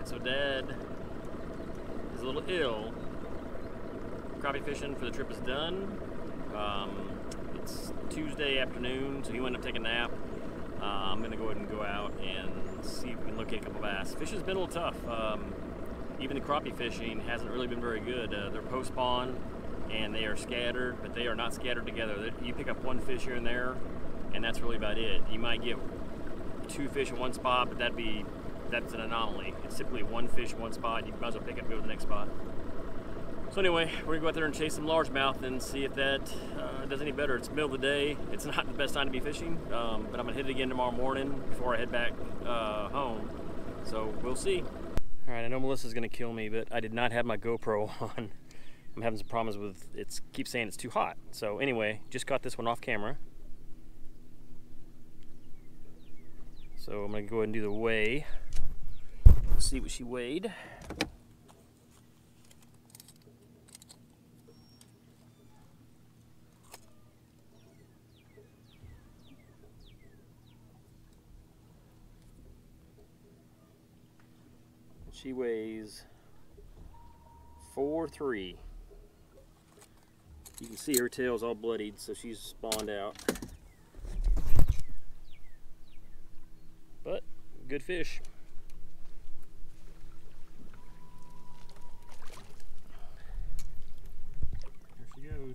Alright, so Dad is a little ill. Crappie fishing for the trip is done. Um, it's Tuesday afternoon, so he went up take a nap. Uh, I'm going to go ahead and go out and see if we can locate a couple bass. Fishing's been a little tough. Um, even the crappie fishing hasn't really been very good. Uh, they're post spawn and they are scattered, but they are not scattered together. You pick up one fish here and there, and that's really about it. You might get two fish in one spot, but that'd be that's an anomaly. It's typically one fish, one spot. You might as well pick up and go to the next spot. So anyway, we're gonna go out there and chase some largemouth and see if that uh, does any better. It's middle of the day. It's not the best time to be fishing, um, but I'm gonna hit it again tomorrow morning before I head back uh, home. So we'll see. All right, I know Melissa's gonna kill me, but I did not have my GoPro on. I'm having some problems with it. Keeps saying it's too hot. So anyway, just got this one off camera. So I'm gonna go ahead and do the weigh. See what she weighed. She weighs four three. You can see her tail's all bloodied, so she's spawned out. But good fish. There she goes.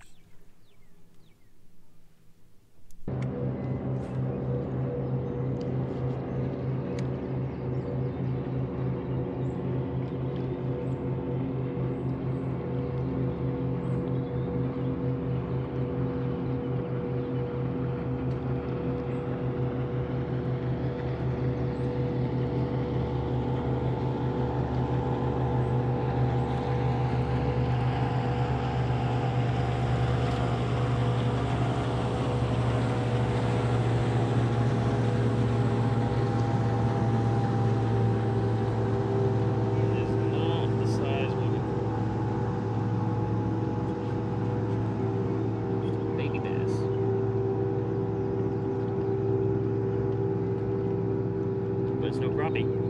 It is not the size we're baby bass. It's no crappie.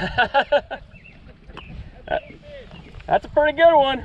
That's a pretty good one.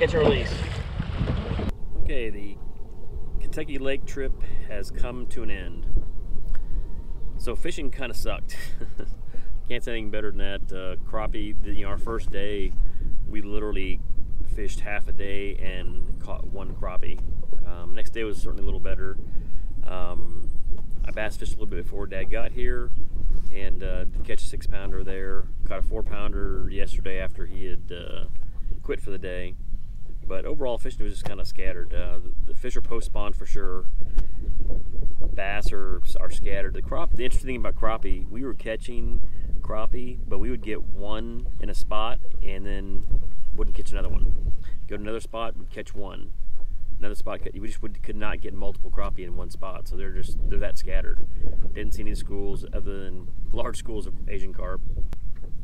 Catch and release. Okay, the Kentucky Lake trip has come to an end. So fishing kind of sucked. Can't say anything better than that. Uh, crappie, you know, our first day, we literally fished half a day and caught one crappie. Um, next day was certainly a little better. Um, I bass fished a little bit before Dad got here, and uh, catch a six pounder there. Caught a four pounder yesterday after he had uh, quit for the day. But overall, fishing was just kind of scattered. Uh, the, the fish are post spawn for sure. Bass are, are scattered. The crop. The interesting thing about crappie, we were catching crappie, but we would get one in a spot and then wouldn't catch another one. Go to another spot, would catch one. Another spot, we just would, could not get multiple crappie in one spot. So they're just they're that scattered. Didn't see any schools other than large schools of Asian carp.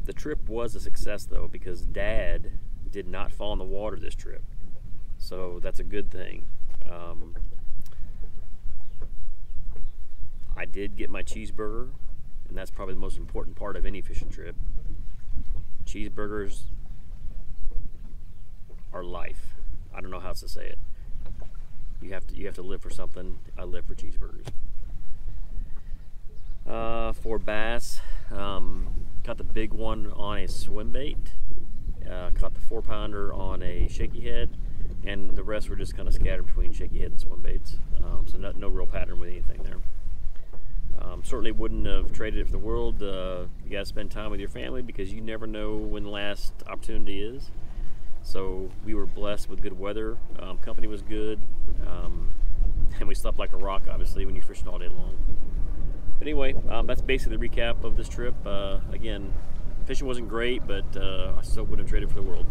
The trip was a success though because Dad did not fall in the water this trip, so that's a good thing. Um, I did get my cheeseburger, and that's probably the most important part of any fishing trip. Cheeseburgers are life. I don't know how else to say it. You have to you have to live for something. I live for cheeseburgers. Uh, for bass, um, caught the big one on a swim bait. Uh, caught the four pounder on a shaky head, and the rest were just kind of scattered between shaky head and swim baits. Um, so no, no real pattern with anything there. Um, certainly wouldn't have traded it for the world. Uh, you got to spend time with your family because you never know when the last opportunity is. So we were blessed with good weather. Um, company was good, um, and we slept like a rock. Obviously, when you're fishing all day long. But anyway, um, that's basically the recap of this trip. Uh, again, fishing wasn't great, but uh, I still wouldn't have traded for the world.